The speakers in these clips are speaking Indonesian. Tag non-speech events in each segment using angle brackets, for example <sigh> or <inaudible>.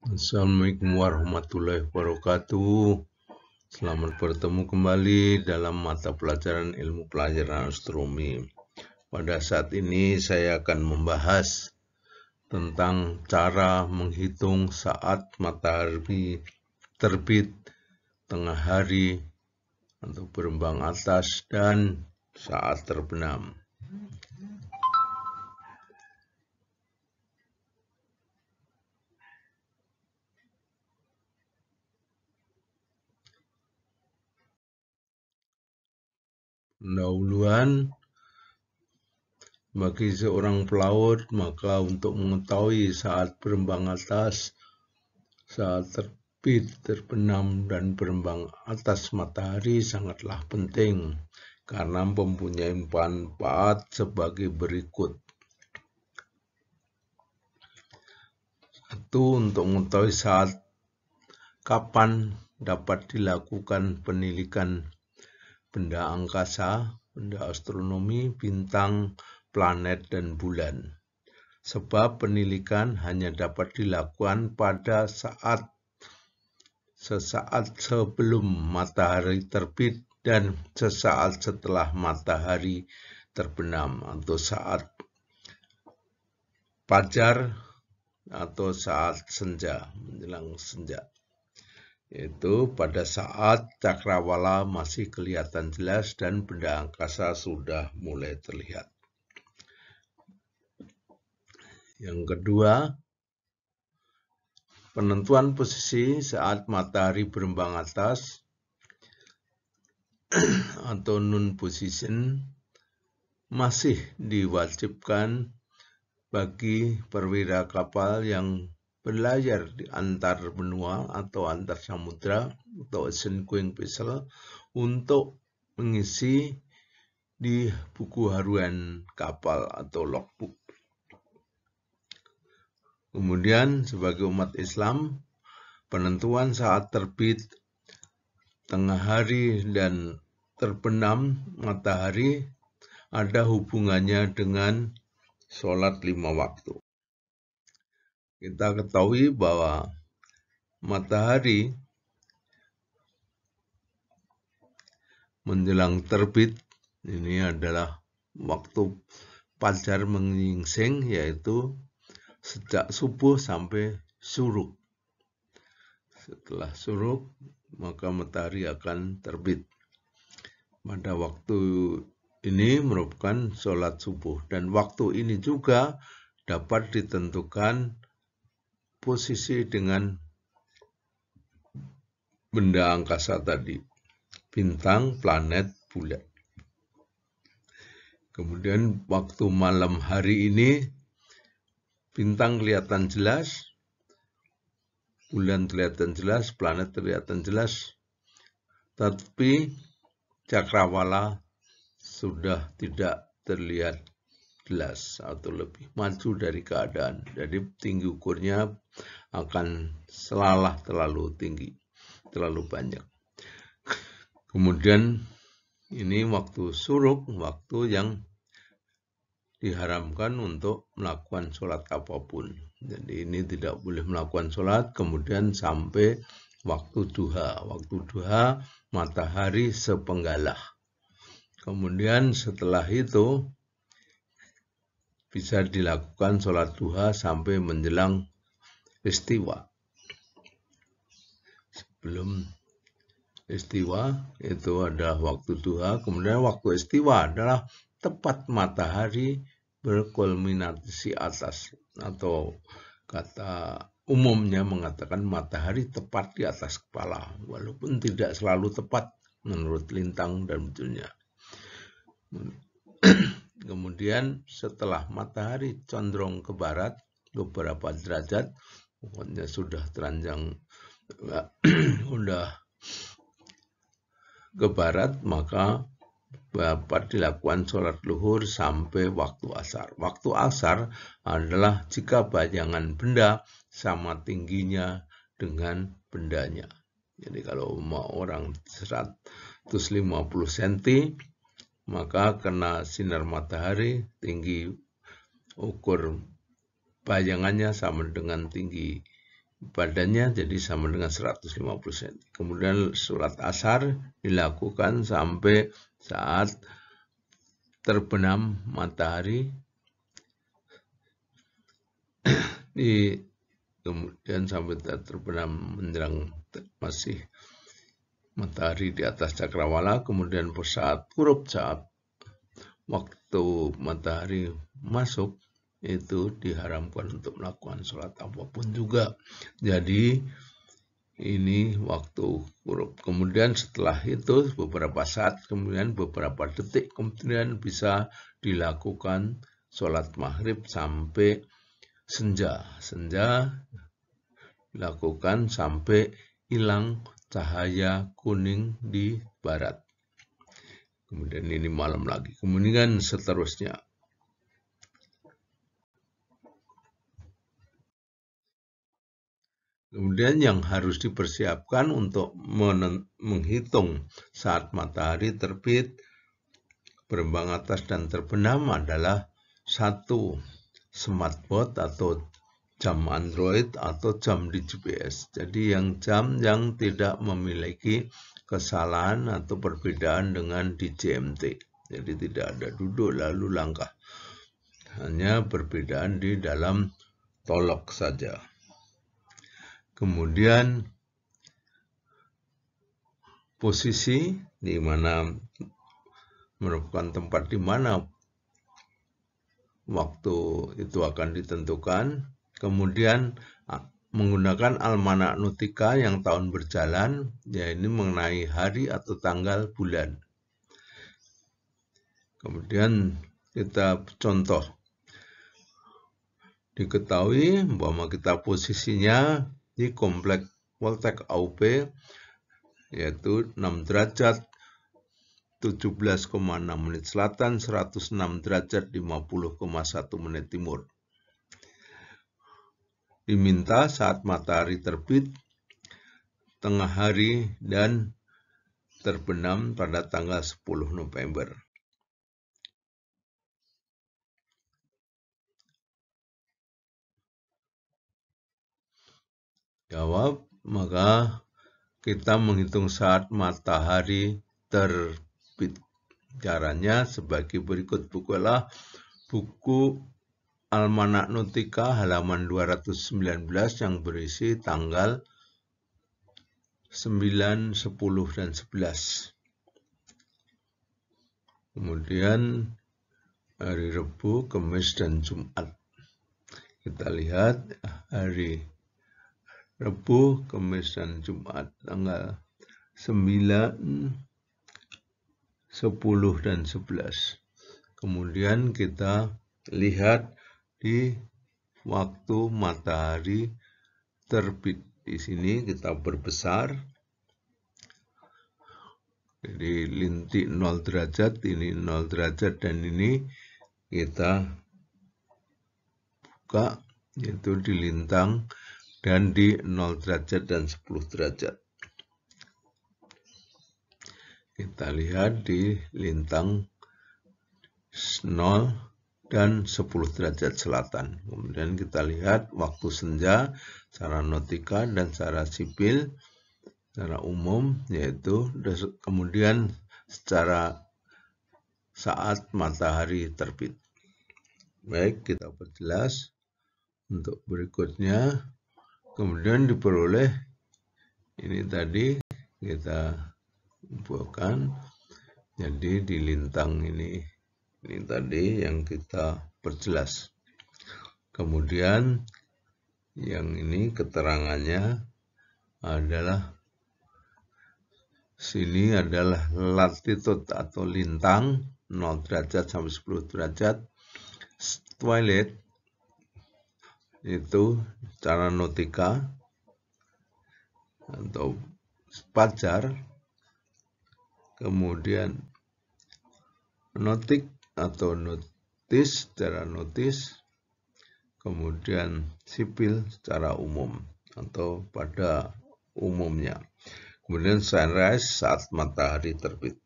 Assalamualaikum warahmatullahi wabarakatuh. Selamat bertemu kembali dalam mata pelajaran ilmu pelajaran astronomi. Pada saat ini saya akan membahas tentang cara menghitung saat matahari terbit, tengah hari, atau berembang atas, dan saat terbenam. Pendahuluan bagi seorang pelaut maka untuk mengetahui saat berembang atas, saat terbit, terbenam, dan berembang atas matahari sangatlah penting karena mempunyai manfaat sebagai berikut. Satu, untuk mengetahui saat kapan dapat dilakukan penilikan benda angkasa, benda astronomi, bintang, planet, dan bulan. Sebab penilikan hanya dapat dilakukan pada saat sesaat sebelum matahari terbit dan sesaat setelah matahari terbenam atau saat fajar atau saat senja menjelang senja yaitu pada saat cakrawala masih kelihatan jelas dan benda angkasa sudah mulai terlihat. Yang kedua, penentuan posisi saat matahari berembang atas <clears throat> atau nun position masih diwajibkan bagi perwira kapal yang berlayar di antar benua atau antar samudra atau ocean going vessel untuk mengisi di buku harian kapal atau logbook. Kemudian sebagai umat Islam, penentuan saat terbit, tengah hari, dan terbenam matahari ada hubungannya dengan sholat lima waktu kita ketahui bahwa matahari menjelang terbit ini adalah waktu fajar menyingsing yaitu sejak subuh sampai suruk. Setelah suruk maka matahari akan terbit. Pada waktu ini merupakan sholat subuh dan waktu ini juga dapat ditentukan posisi dengan benda angkasa tadi, bintang, planet, bulan. Kemudian waktu malam hari ini, bintang kelihatan jelas, bulan kelihatan jelas, planet kelihatan jelas, tapi cakrawala sudah tidak terlihat jelas atau lebih maju dari keadaan. Jadi tinggi ukurnya akan selalah terlalu tinggi, terlalu banyak. Kemudian ini waktu suruk, waktu yang diharamkan untuk melakukan sholat apa pun. Jadi ini tidak boleh melakukan sholat, kemudian sampai waktu duha. Waktu duha matahari sepenggalah. Kemudian setelah itu bisa dilakukan sholat duha sampai menjelang istiwa. Sebelum istiwa itu ada waktu duha, kemudian waktu istiwa adalah tepat matahari berkulminasi atas atau kata umumnya mengatakan matahari tepat di atas kepala walaupun tidak selalu tepat menurut lintang dan betulnya. Kemudian setelah matahari condong ke barat beberapa derajat, pokoknya sudah teranjang <clears throat> sudah ke barat, maka dapat dilakukan sholat luhur sampai waktu asar. Waktu asar adalah jika bayangan benda sama tingginya dengan bendanya. Jadi kalau mau orang 150 cm, maka kena sinar matahari tinggi ukur bayangannya sama dengan tinggi badannya jadi sama dengan 150 cm. Kemudian sholat asar dilakukan sampai saat terbenam matahari di kemudian sampai terbenam menjelang masih matahari di atas cakrawala kemudian saat kurub saat waktu matahari masuk itu diharamkan untuk melakukan sholat apa pun juga. Jadi ini waktu huruf. Kemudian setelah itu beberapa saat, kemudian beberapa detik, kemudian bisa dilakukan sholat maghrib sampai senja. Senja dilakukan sampai hilang cahaya kuning di barat. Kemudian ini malam lagi. Kemudian seterusnya Kemudian yang harus dipersiapkan untuk menghitung saat matahari terbit, berembang atas dan terbenam adalah satu smartboard atau jam Android atau jam di GPS. Jadi yang jam yang tidak memiliki kesalahan atau perbedaan dengan di GMT. Jadi tidak ada duduk lalu langkah. Hanya perbedaan di dalam tolok saja. Kemudian posisi di mana merupakan tempat di mana waktu itu akan ditentukan. Kemudian menggunakan almanak nutika yang tahun berjalan, ya ini mengenai hari atau tanggal bulan. Kemudian kita contoh. Diketahui bahwa kita posisinya di komplek Voltek AUP yaitu 6 derajat 17,6 menit selatan, 106 derajat 50,1 menit timur. Diminta saat matahari terbit, tengah hari, dan terbenam pada tanggal 10 November. Jawab, maka kita menghitung saat matahari terbit. Caranya sebagai berikut. Bukulah buku Almanak Nutika halaman 219 yang berisi tanggal 9, 10, dan 11. Kemudian hari Rebu, Kamis, dan Jumat. Kita lihat hari Rabu, Kamis, dan Jumat tanggal 9, 10, dan 11. Kemudian kita lihat di waktu matahari terbit. Di sini kita berbesar. Jadi lintik 0 derajat, ini 0 derajat, dan ini kita buka, yaitu di lintang dan di 0 derajat dan 10 derajat. Kita lihat di lintang 0 dan 10 derajat selatan. Kemudian kita lihat waktu senja secara notika dan secara sipil secara umum yaitu kemudian secara saat matahari terbit. Baik, kita perjelas untuk berikutnya kemudian diperoleh ini tadi kita buatkan jadi di lintang ini ini tadi yang kita perjelas. Kemudian yang ini keterangannya adalah sini adalah latitude atau lintang 0 derajat sampai 10 derajat. Twilight itu cara notika atau pacar kemudian notik atau notis secara notis kemudian sipil secara umum atau pada umumnya kemudian sunrise saat matahari terbit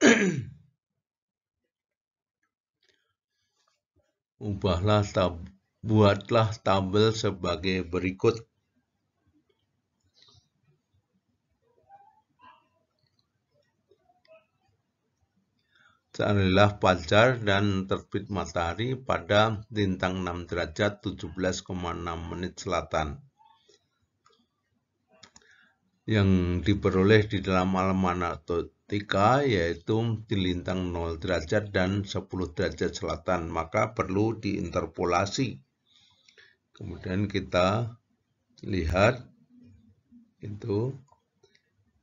<clears throat> ubahlah tab buatlah tabel sebagai berikut. Carilah fajar dan terbit matahari pada lintang 6 derajat 17,6 menit selatan. Yang diperoleh di dalam almanatotika yaitu di lintang 0 derajat dan 10 derajat selatan maka perlu diinterpolasi. Kemudian kita lihat itu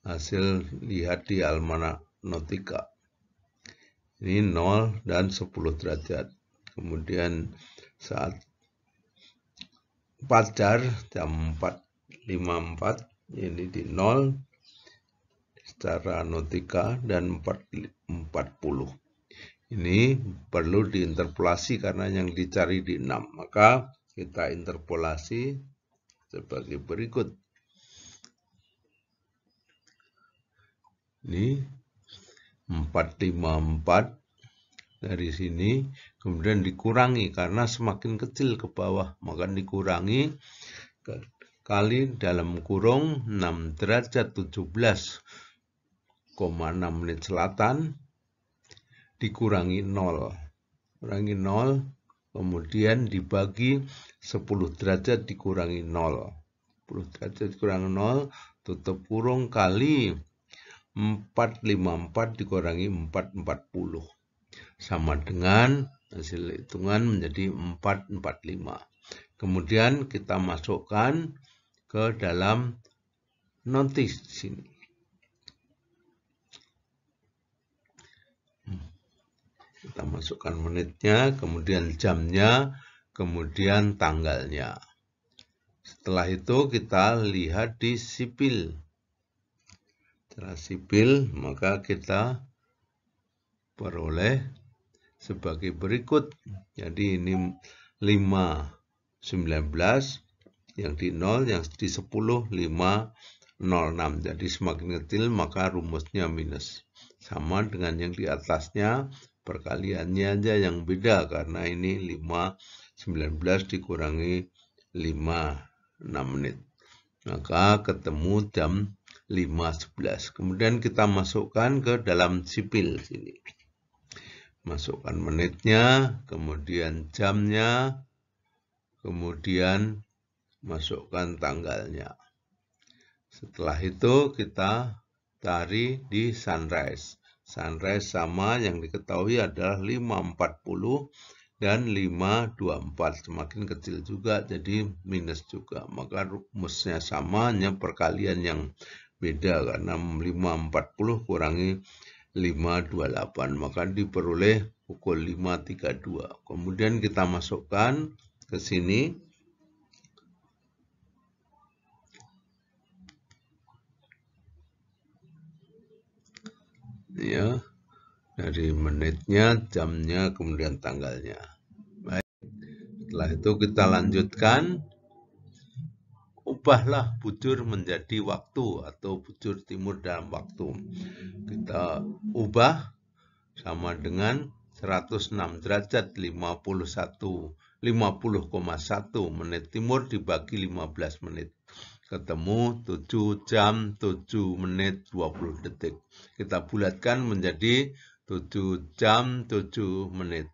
hasil lihat di almanatotika ini 0 dan 10 derajat. Kemudian saat fajar jam 4.54 ini di 0 secara notika dan 40 ini perlu diinterpolasi karena yang dicari di 6 maka kita interpolasi sebagai berikut. Ini 454 dari sini kemudian dikurangi karena semakin kecil ke bawah. Maka dikurangi kali dalam kurung 6 derajat 17,6 menit selatan dikurangi 0 kurangi 0 kemudian dibagi 10 derajat dikurangi 0 10 derajat dikurangi 0 tutup kurung kali 454 dikurangi 440 sama dengan hasil hitungan menjadi 445 kemudian kita masukkan ke dalam notis sini. Kita masukkan menitnya kemudian jamnya kemudian tanggalnya. Setelah itu kita lihat di sipil secara sipil maka kita peroleh sebagai berikut. Jadi ini 5 19 yang di 0 yang di 10 5 06. Jadi semakin kecil maka rumusnya minus. Sama dengan yang di atasnya perkaliannya aja yang beda karena ini 5 19 dikurangi 5 6 menit. Maka ketemu jam 511. Kemudian kita masukkan ke dalam sipil sini. Masukkan menitnya, kemudian jamnya, kemudian masukkan tanggalnya. Setelah itu kita cari di sunrise. Sunrise sama yang diketahui adalah 540 dan 524 semakin kecil juga jadi minus juga maka rumusnya sama hanya perkalian yang beda karena 540 kurangi 528 maka diperoleh pukul 532 kemudian kita masukkan ke sini. Ya dari menitnya jamnya kemudian tanggalnya. Baik setelah itu kita lanjutkan ubahlah bujur menjadi waktu atau bujur timur dalam waktu. Kita ubah sama dengan 106 derajat 51 50,1 menit timur dibagi 15 menit. Ketemu 7 jam 7 menit 20 detik. Kita bulatkan menjadi 7 jam 7 menit.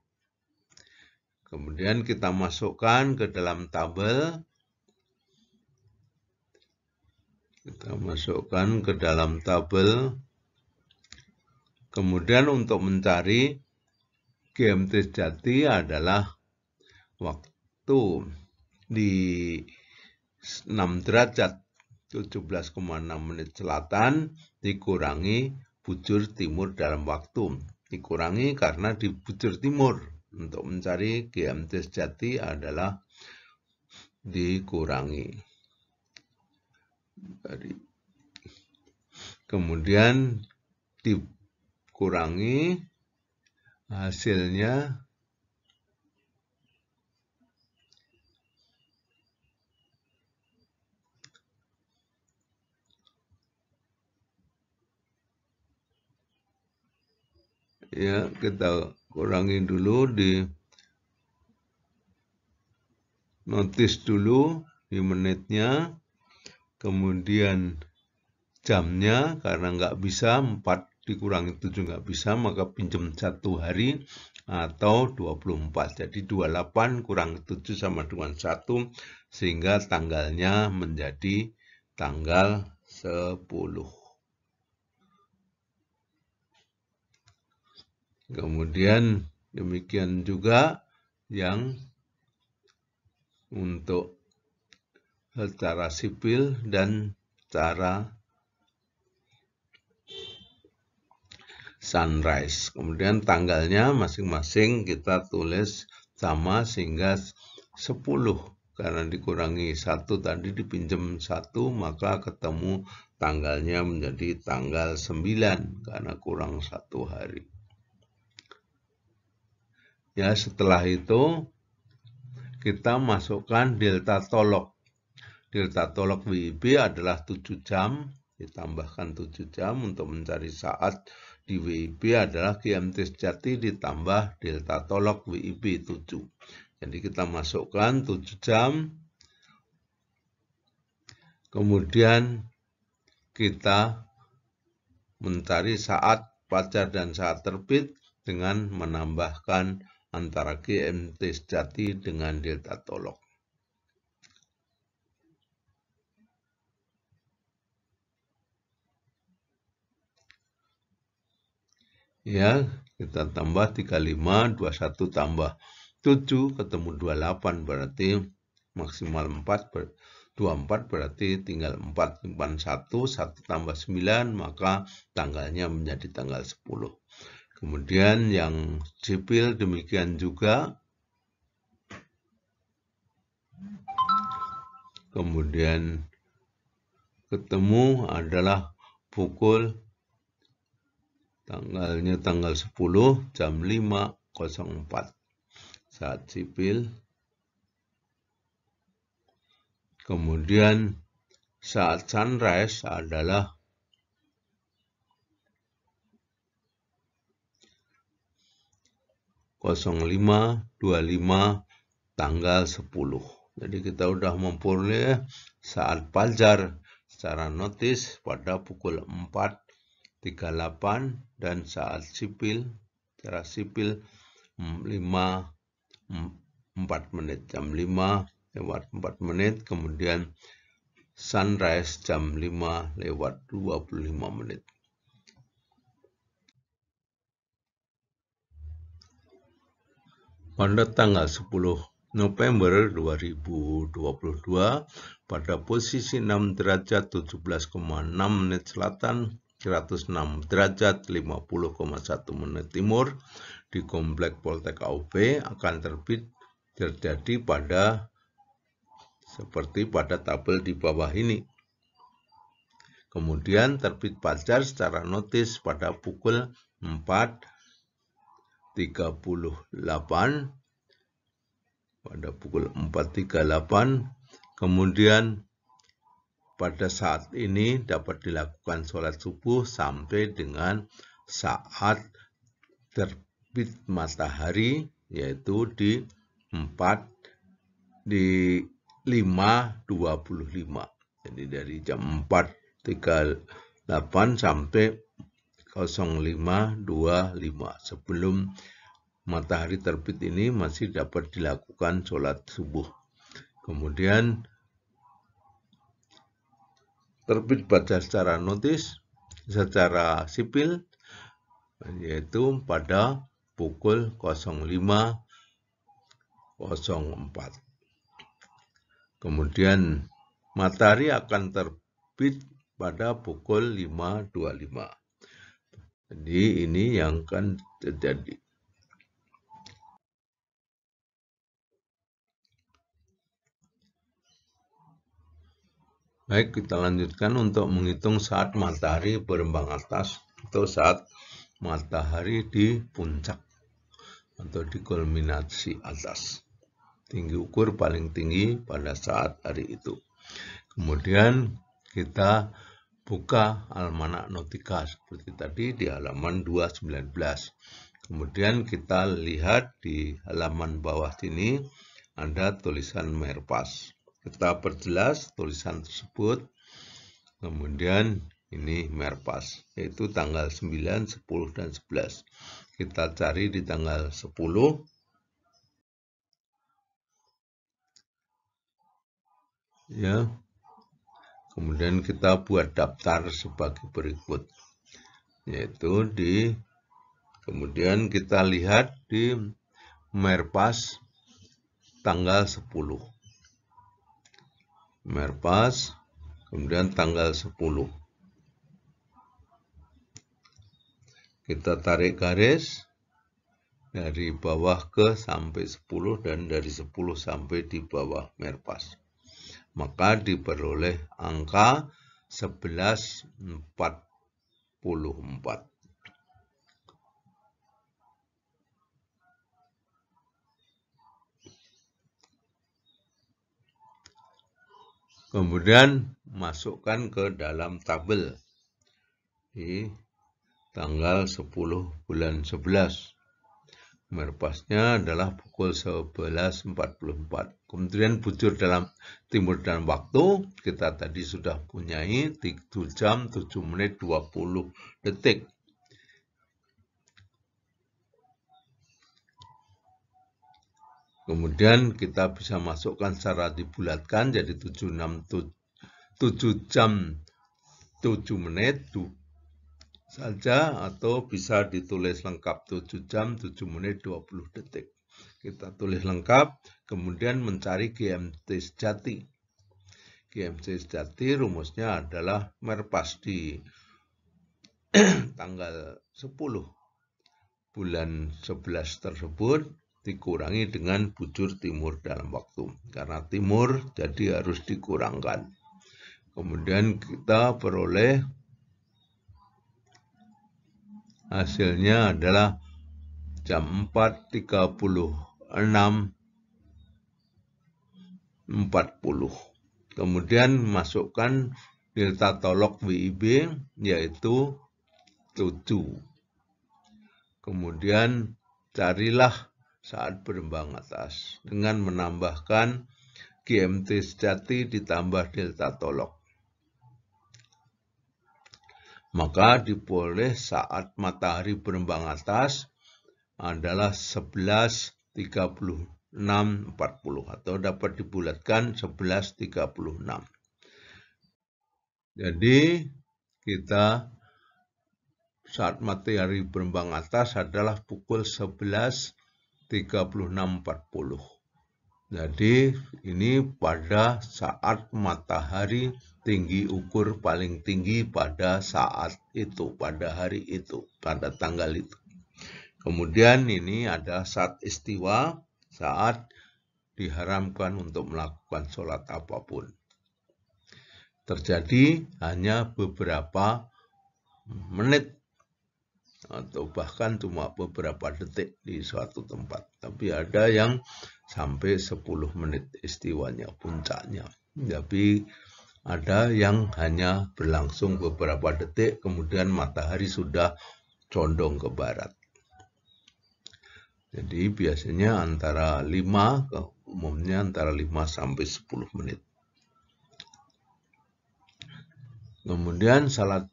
Kemudian kita masukkan ke dalam tabel kita masukkan ke dalam tabel. Kemudian untuk mencari GMT sejati adalah waktu di 6 derajat 17,6 menit selatan dikurangi bujur timur dalam waktu. Dikurangi karena di bujur timur. Untuk mencari GMT sejati adalah dikurangi dari kemudian dikurangi hasilnya ya kita kurangi dulu di notice dulu di menitnya, kemudian jamnya karena nggak bisa 4 dikurangi 7 nggak bisa maka pinjam satu hari atau 24 jadi 28 kurang 7 sama dengan 1 sehingga tanggalnya menjadi tanggal 10 kemudian demikian juga yang untuk secara sipil dan cara sunrise. Kemudian tanggalnya masing-masing kita tulis sama sehingga 10 karena dikurangi satu tadi dipinjam satu maka ketemu tanggalnya menjadi tanggal 9 karena kurang satu hari. Ya setelah itu kita masukkan delta tolok. Delta tolok WIB adalah 7 jam, ditambahkan 7 jam untuk mencari saat di WIB adalah GMT sejati ditambah delta tolok WIB 7. Jadi kita masukkan 7 jam, kemudian kita mencari saat pacar dan saat terbit dengan menambahkan antara GMT sejati dengan delta tolok. Ya, kita tambah 35, 21 tambah 7 ketemu 28 berarti maksimal 4 ber, 24 berarti tinggal 4 simpan 1, 1 tambah 9 maka tanggalnya menjadi tanggal 10. Kemudian yang sipil demikian juga. Kemudian ketemu adalah pukul tanggalnya tanggal 10 jam 5.04 saat sipil. Kemudian saat sunrise adalah 0525 tanggal 10. Jadi kita sudah memperoleh saat Fajar secara notis pada pukul 4.38 dan saat sipil secara sipil 5 4 menit jam 5 lewat 4 menit kemudian sunrise jam 5 lewat 25 menit. pada tanggal 10 November 2022 pada posisi 6 derajat 17,6 menit selatan 106 derajat 50,1 menit timur di Komplek Poltek AUP akan terbit terjadi pada seperti pada tabel di bawah ini. Kemudian terbit pacar secara notis pada pukul 4 38 pada pukul 4.38 kemudian pada saat ini dapat dilakukan sholat subuh sampai dengan saat terbit matahari yaitu di 4 di 5.25 jadi dari jam 4.38 sampai 0525 sebelum matahari terbit ini masih dapat dilakukan sholat subuh. Kemudian terbit baca secara notis secara sipil yaitu pada pukul 05.04. Kemudian matahari akan terbit pada pukul 5.25. Jadi ini yang akan terjadi. Baik, kita lanjutkan untuk menghitung saat matahari berembang atas atau saat matahari di puncak atau di kulminasi atas. Tinggi ukur paling tinggi pada saat hari itu. Kemudian kita buka almanak notika seperti tadi di halaman 219. Kemudian kita lihat di halaman bawah sini ada tulisan Merpas. Kita perjelas tulisan tersebut. Kemudian ini Merpas, yaitu tanggal 9, 10, dan 11. Kita cari di tanggal 10. Ya. Kemudian kita buat daftar sebagai berikut. Yaitu di kemudian kita lihat di Merpas tanggal 10. Merpas, kemudian tanggal 10. Kita tarik garis dari bawah ke sampai 10 dan dari 10 sampai di bawah Merpas. Maka diperoleh angka 1144. Kemudian masukkan ke dalam tabel di tanggal 10 bulan 11. Merpasnya adalah pukul 11.44. Kemudian bujur dalam timur dan waktu, kita tadi sudah punyai 7 jam 7 menit 20 detik. Kemudian kita bisa masukkan secara dibulatkan jadi 7, 6, 7, jam 7 menit saja atau bisa ditulis lengkap 7 jam 7 menit 20 detik. Kita tulis lengkap, kemudian mencari GMT sejati. GMT sejati rumusnya adalah merpas di <clears throat> tanggal 10 bulan 11 tersebut dikurangi dengan bujur timur dalam waktu. Karena timur jadi harus dikurangkan. Kemudian kita peroleh hasilnya adalah jam 4.36 40. Kemudian masukkan delta tolok WIB yaitu 7. Kemudian carilah saat berembang atas dengan menambahkan GMT sejati ditambah delta tolok. Maka diperoleh saat matahari berembang atas adalah 11.36.40 atau dapat dibulatkan 11.36. Jadi kita saat matahari berembang atas adalah pukul 11 36.40. Jadi ini pada saat matahari tinggi ukur paling tinggi pada saat itu, pada hari itu, pada tanggal itu. Kemudian ini ada saat istiwa, saat diharamkan untuk melakukan sholat apa pun. Terjadi hanya beberapa menit atau bahkan cuma beberapa detik di suatu tempat. Tapi ada yang sampai 10 menit istiwanya, puncaknya. Tapi ada yang hanya berlangsung beberapa detik, kemudian matahari sudah condong ke barat. Jadi biasanya antara 5, umumnya antara 5 sampai 10 menit. Kemudian salat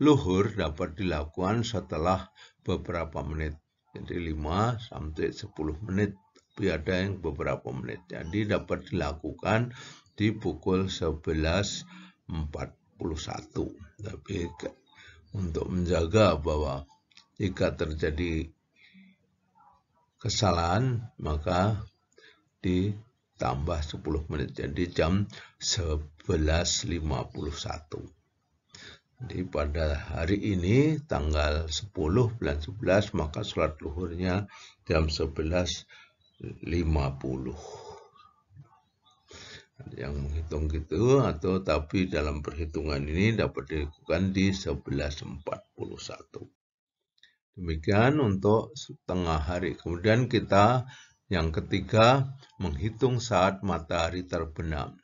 luhur dapat dilakukan setelah beberapa menit. Jadi 5 sampai 10 menit, tapi ada yang beberapa menit. Jadi dapat dilakukan di pukul 11.41. Tapi untuk menjaga bahwa jika terjadi kesalahan, maka ditambah 10 menit. Jadi jam 11.51. Jadi pada hari ini tanggal 10 bulan 11 maka sholat luhurnya jam 11.50. Yang menghitung gitu atau tapi dalam perhitungan ini dapat dilakukan di 11.41. Demikian untuk setengah hari. Kemudian kita yang ketiga menghitung saat matahari terbenam.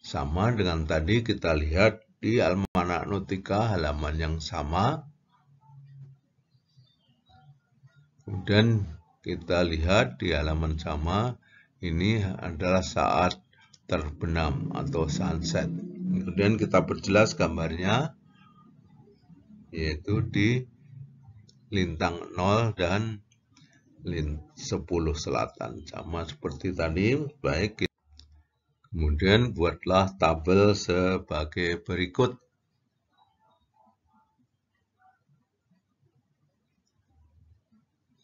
Sama dengan tadi kita lihat di Almanak Nutika halaman yang sama. Kemudian kita lihat di halaman sama ini adalah saat terbenam atau sunset. Kemudian kita perjelas gambarnya yaitu di lintang 0 dan 10 selatan sama seperti tadi baik kemudian buatlah tabel sebagai berikut.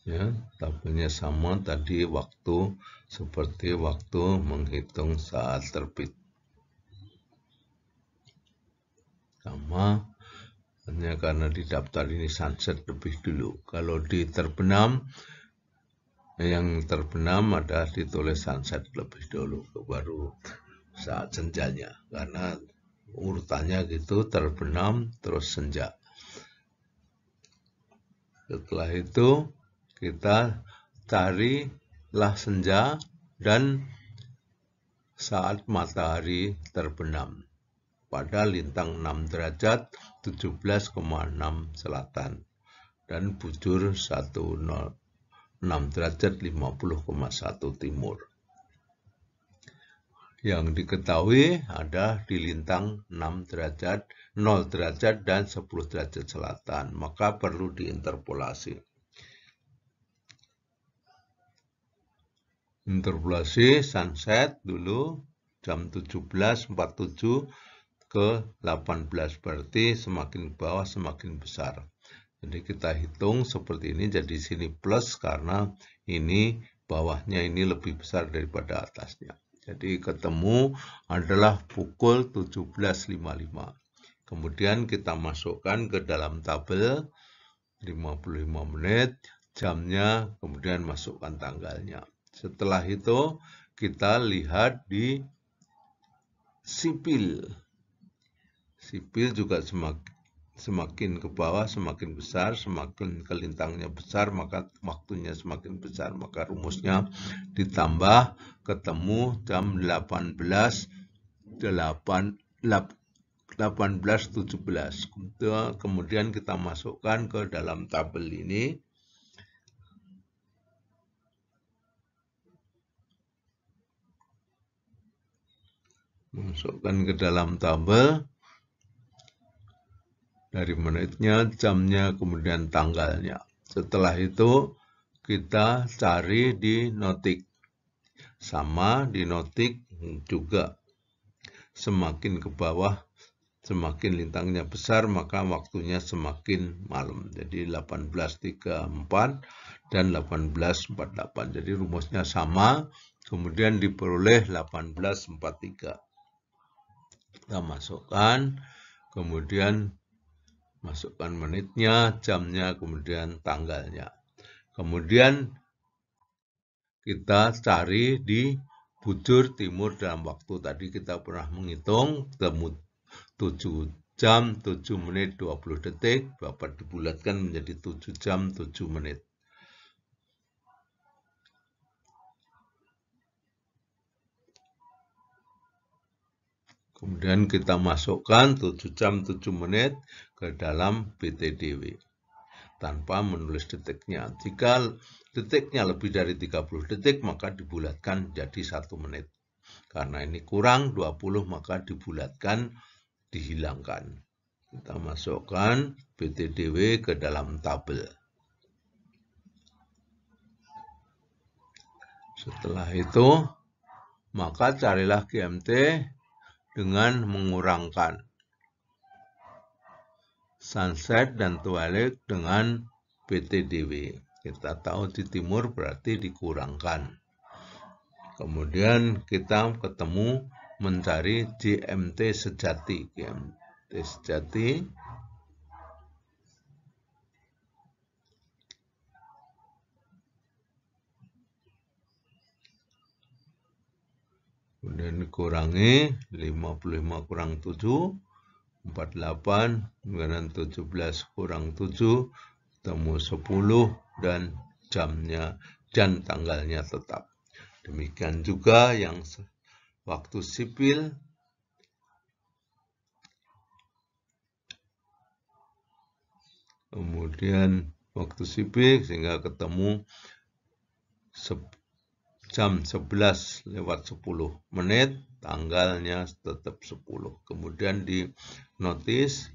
Ya tabelnya sama tadi waktu seperti waktu menghitung saat terbit. Sama hanya karena di daftar ini sunset lebih dulu. Kalau di terbenam yang terbenam ada ditulis sunset lebih dulu baru saat senjanya. Karena urutannya gitu terbenam terus senja. Setelah itu kita carilah senja dan saat matahari terbenam pada lintang 6 derajat 17,6 selatan dan bujur 10 6 derajat 50,1 timur. Yang diketahui ada di lintang 6 derajat, 0 derajat, dan 10 derajat selatan. Maka perlu diinterpolasi. Interpolasi sunset dulu jam 17.47 ke 18 berarti semakin bawah semakin besar. Jadi kita hitung seperti ini, jadi sini plus karena ini bawahnya ini lebih besar daripada atasnya. Jadi ketemu adalah pukul 17.55. Kemudian kita masukkan ke dalam tabel 55 menit, jamnya, kemudian masukkan tanggalnya. Setelah itu kita lihat di sipil. Sipil juga semakin semakin ke bawah semakin besar, semakin kelintangnya besar maka waktunya semakin besar. Maka rumusnya ditambah ketemu jam 18 8 18.17. Kemudian kita masukkan ke dalam tabel ini. Masukkan ke dalam tabel dari menitnya, jamnya, kemudian tanggalnya. Setelah itu kita cari di notik. Sama di notik juga semakin ke bawah semakin lintangnya besar maka waktunya semakin malam. Jadi 1834 dan 1848. Jadi rumusnya sama, kemudian diperoleh 1843. Kita masukkan, kemudian masukkan menitnya, jamnya, kemudian tanggalnya. Kemudian kita cari di bujur timur dalam waktu tadi kita pernah menghitung temu 7 jam 7 menit 20 detik dapat dibulatkan menjadi 7 jam 7 menit. Kemudian kita masukkan 7 jam 7 menit ke dalam BTDW tanpa menulis detiknya. Jika detiknya lebih dari 30 detik maka dibulatkan jadi 1 menit. Karena ini kurang 20 maka dibulatkan dihilangkan. Kita masukkan BTDW ke dalam tabel. Setelah itu maka carilah GMT dengan mengurangkan sunset dan twilight dengan PTDW. Kita tahu di timur berarti dikurangkan. Kemudian kita ketemu mencari GMT sejati. GMT sejati Kemudian dikurangi 55 kurang 7, 48, kemudian 17 kurang 7, ketemu 10, dan jamnya dan tanggalnya tetap. Demikian juga yang waktu sipil kemudian waktu sipil sehingga ketemu jam 11 lewat 10 menit, tanggalnya tetap 10. Kemudian di notis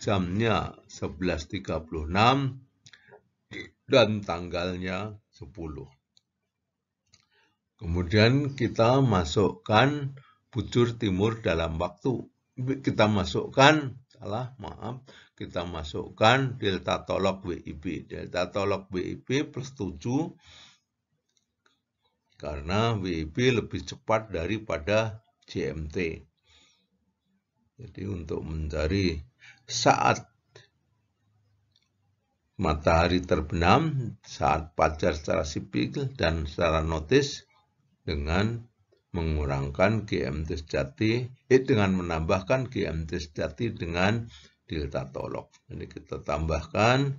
jamnya 11.36 dan tanggalnya 10. Kemudian kita masukkan bujur timur dalam waktu. Kita masukkan, salah maaf, kita masukkan delta tolok WIB. Delta tolok WIB plus 7 karena WIB lebih cepat daripada GMT. Jadi untuk mencari saat matahari terbenam, saat pajar secara sipil dan secara notis dengan mengurangkan GMT sejati, eh, dengan menambahkan GMT sejati dengan delta tolok. Ini kita tambahkan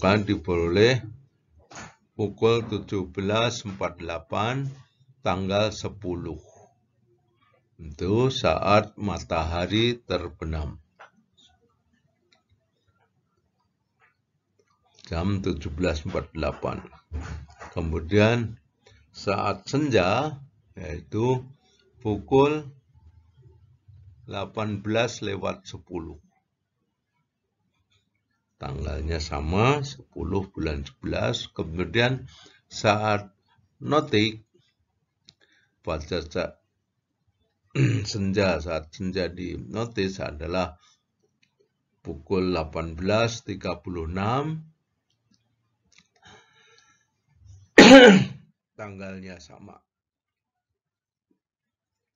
maka diperoleh pukul 17.48 tanggal 10 itu saat matahari terbenam. Jam 17.48 kemudian saat senja yaitu pukul 18 lewat 10 tanggalnya sama 10 bulan 11 kemudian saat notik pada <clears throat> senja saat senja di notis adalah pukul 18.36 <clears throat> tanggalnya sama.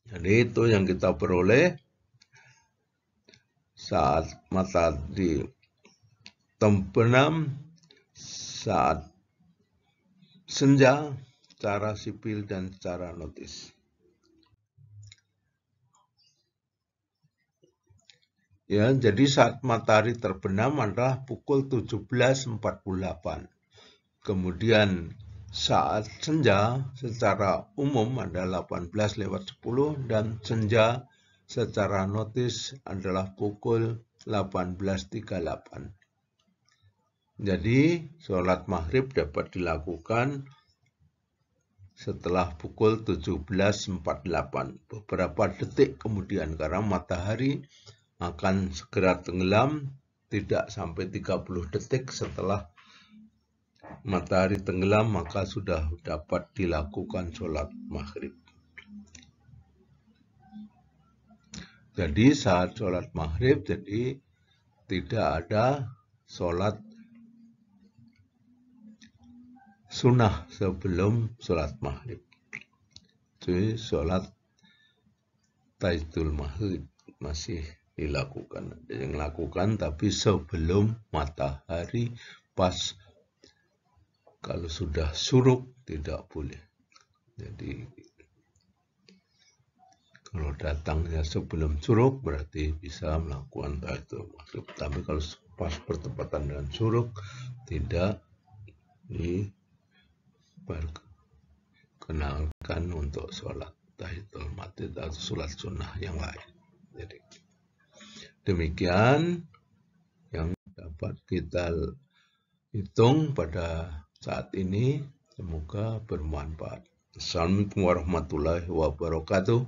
Jadi itu yang kita peroleh saat mata di terbenam saat senja secara sipil dan secara notis. Ya, jadi saat matahari terbenam adalah pukul 17.48. Kemudian saat senja secara umum adalah 18 lewat 10 dan senja secara notis adalah pukul 18.38. Jadi, sholat maghrib dapat dilakukan setelah pukul 17.48. Beberapa detik kemudian karena matahari akan segera tenggelam tidak sampai 30 detik setelah matahari tenggelam maka sudah dapat dilakukan sholat maghrib. Jadi saat sholat maghrib jadi tidak ada sholat sunnah sebelum sholat maghrib. Jadi sholat taidul maghrib masih dilakukan. Ada yang lakukan tapi sebelum matahari pas kalau sudah suruk tidak boleh. Jadi kalau datangnya sebelum suruk berarti bisa melakukan taidul maghrib. Tapi kalau pas bertepatan dengan suruk tidak di perkenalkan untuk sholat tahiyatul masjid atau sholat sunnah yang lain. Jadi demikian yang dapat kita hitung pada saat ini. Semoga bermanfaat. Assalamualaikum warahmatullahi wabarakatuh.